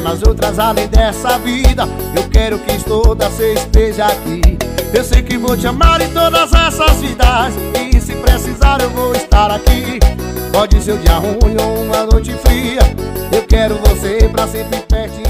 Mas outras além dessa vida. Eu quero que toda você esteja aqui. Eu sei que vou te amar em todas essas vidas E se precisar eu vou estar aqui. Pode ser um dia ruim ou uma noite fria. Eu quero você pra sempre pertinho.